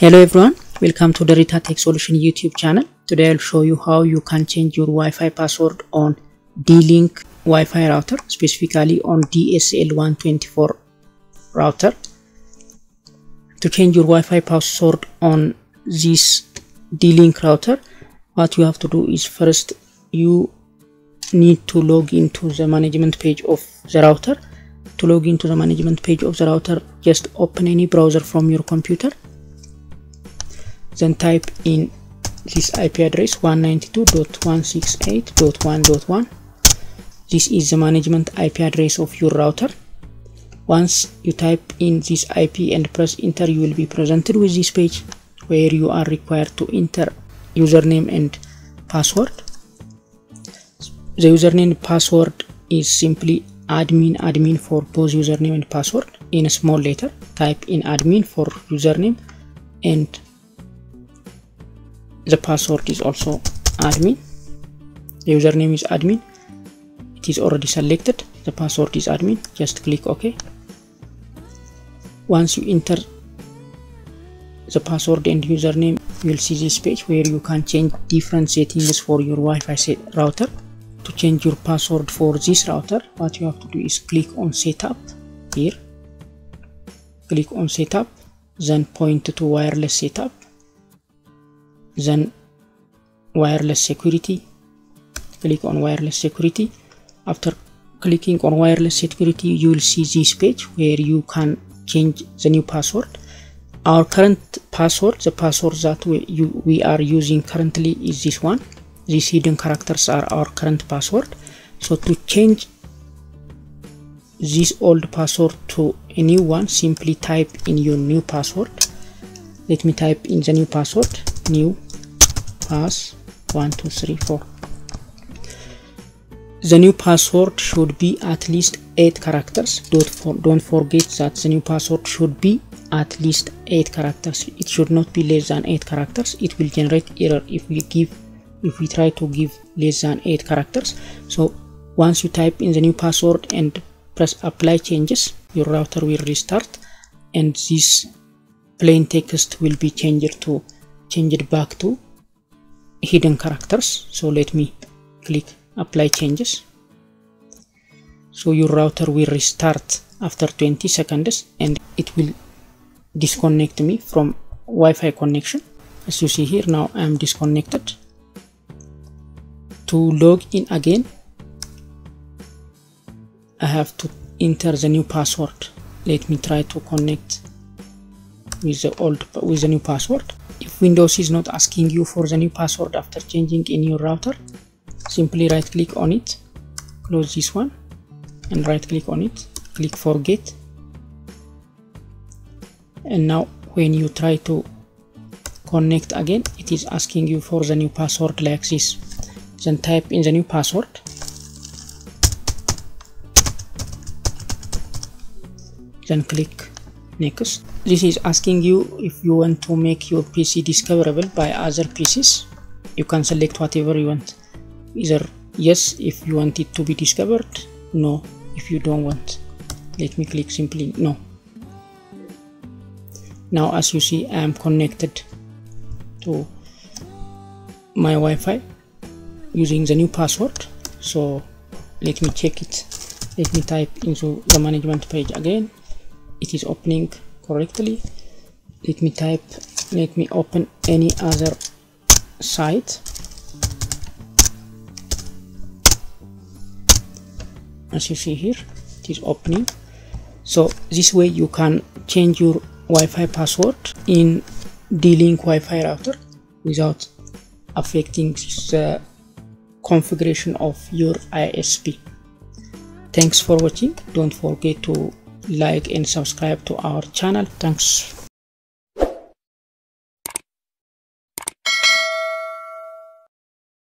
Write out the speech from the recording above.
Hello everyone, welcome to DeritaTech Solution YouTube channel. Today I'll show you how you can change your Wi-Fi password on D-Link Wi-Fi router, specifically on DSL 124 router. To change your Wi-Fi password on this D-Link router, what you have to do is first you need to log into the management page of the router. To log into the management page of the router, just open any browser from your computer then type in this IP address 192.168.1.1 this is the management IP address of your router. Once you type in this IP and press enter you will be presented with this page where you are required to enter username and password. The username and password is simply admin admin for both username and password. In a small letter type in admin for username and the password is also admin. The username is admin. It is already selected. The password is admin. Just click ok. Once you enter the password and username you will see this page where you can change different settings for your Wi-Fi router. To change your password for this router what you have to do is click on setup here. Click on setup then point to wireless setup then wireless security click on wireless security. After clicking on wireless security you will see this page where you can change the new password. Our current password the password that we, you, we are using currently is this one. These hidden characters are our current password. So to change this old password to a new one simply type in your new password. Let me type in the new password new pass 1 2 3 4 the new password should be at least 8 characters. Don't, for, don't forget that the new password should be at least 8 characters. It should not be less than 8 characters. It will generate error if we give if we try to give less than 8 characters. So once you type in the new password and press apply changes your router will restart and this plain text will be changed to changed back to hidden characters. So let me click apply changes. So your router will restart after 20 seconds and it will disconnect me from Wi-Fi connection. As you see here now I am disconnected. To log in again I have to enter the new password. Let me try to connect with the old with the new password if Windows is not asking you for the new password after changing in your router simply right click on it close this one and right click on it. Click forget and now when you try to connect again it is asking you for the new password like this. Then type in the new password. Then click next this is asking you if you want to make your pc discoverable by other pcs you can select whatever you want. Either yes if you want it to be discovered no if you don't want. Let me click simply no. Now as you see i am connected to my wi-fi using the new password. So let me check it. Let me type into the management page again it is opening correctly. Let me type let me open any other site. As you see here it is opening. So this way you can change your Wi-Fi password in D-Link Wi-Fi router without affecting the configuration of your ISP thanks for watching. Don't forget to like and subscribe to our channel. Thanks